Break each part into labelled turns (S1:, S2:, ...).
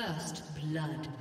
S1: First blood.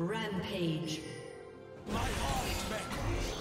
S1: Rampage. Blue team has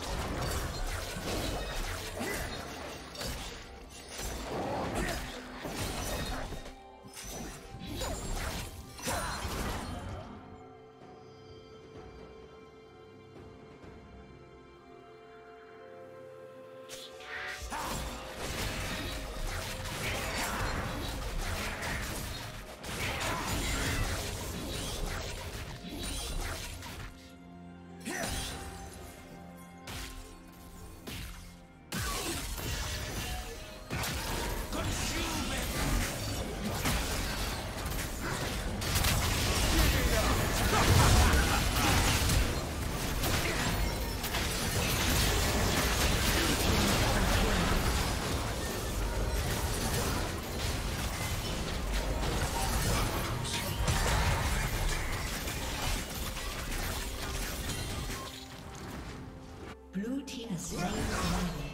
S1: slain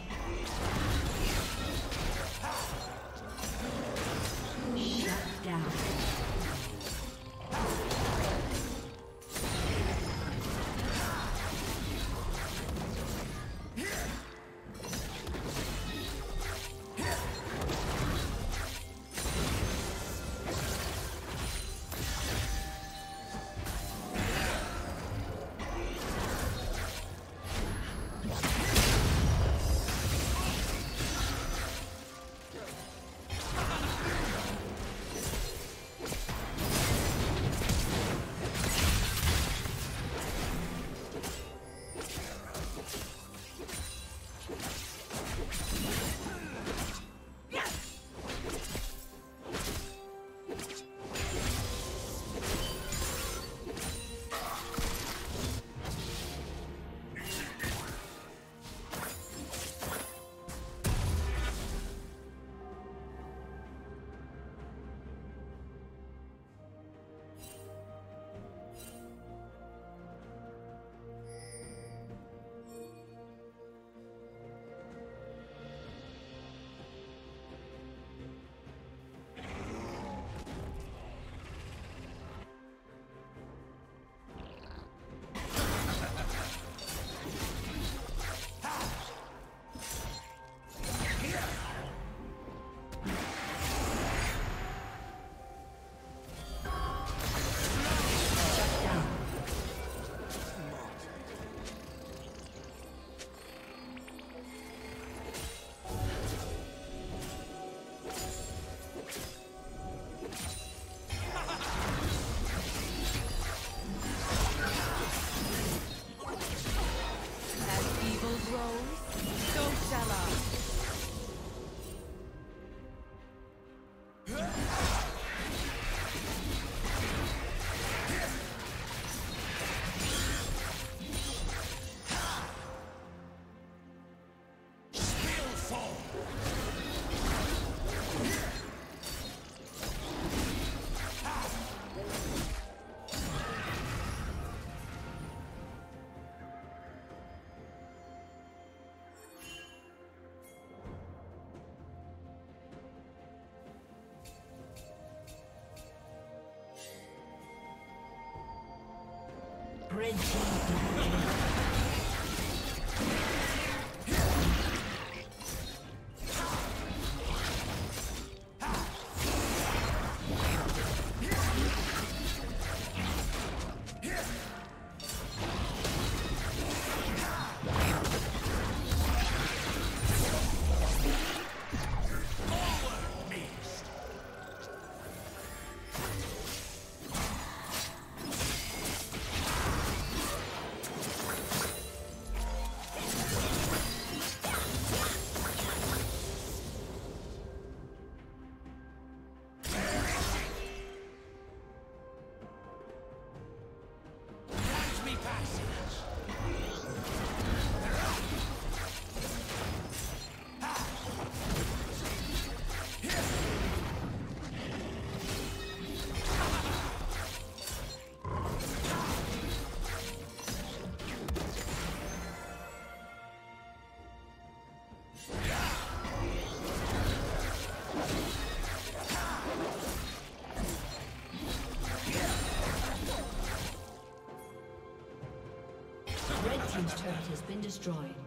S1: Red team been destroyed.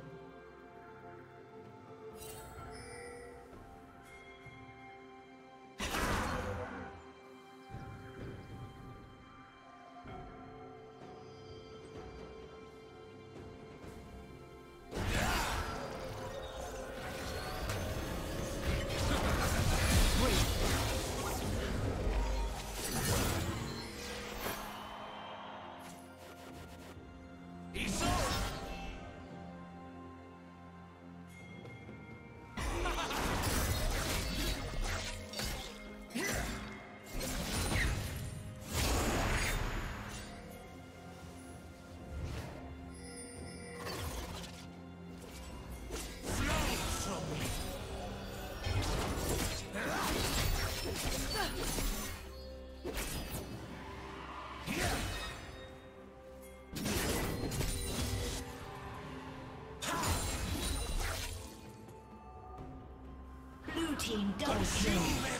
S1: Team double kill.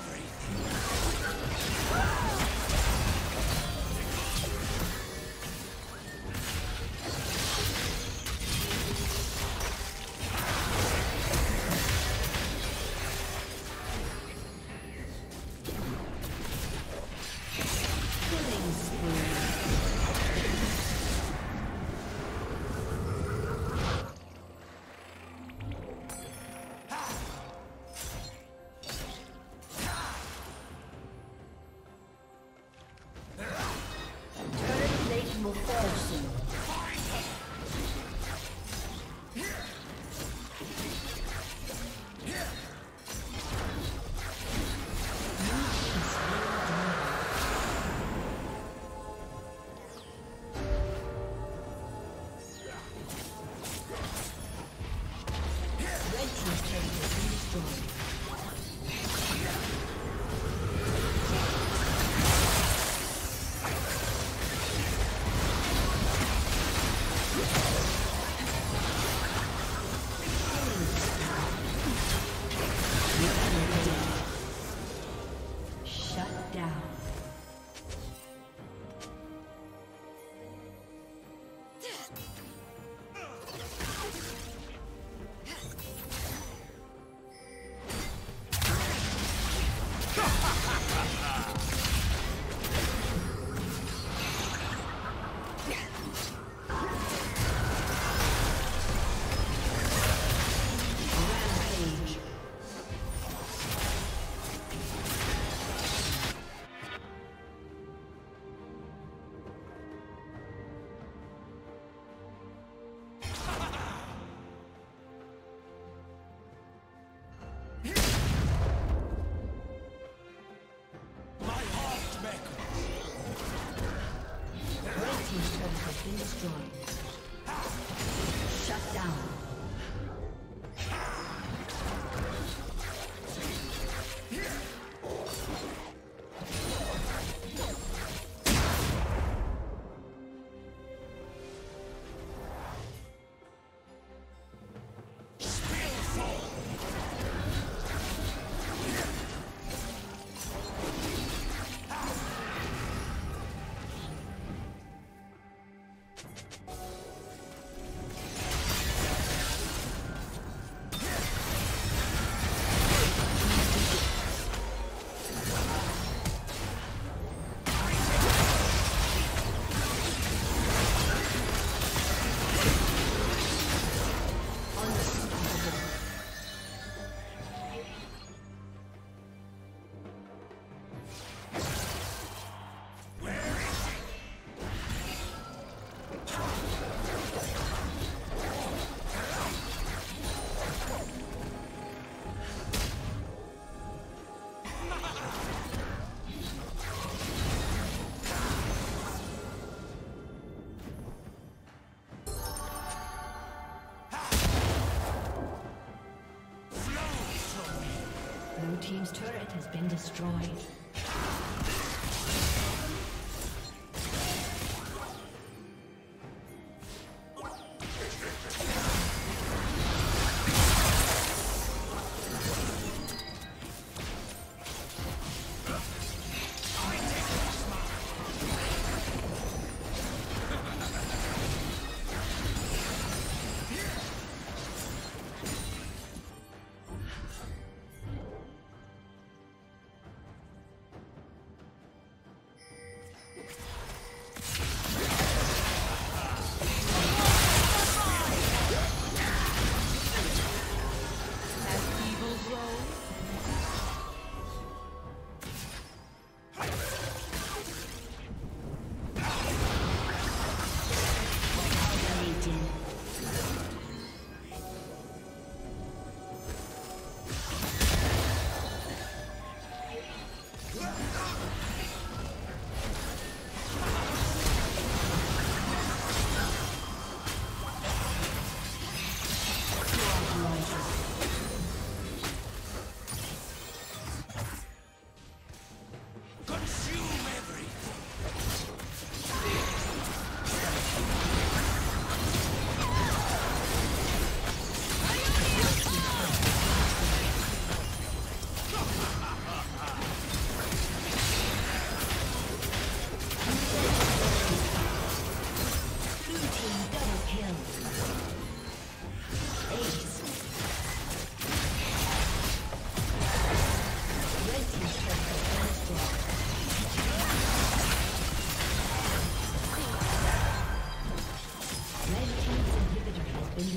S1: Destroyed.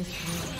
S1: Destroyed.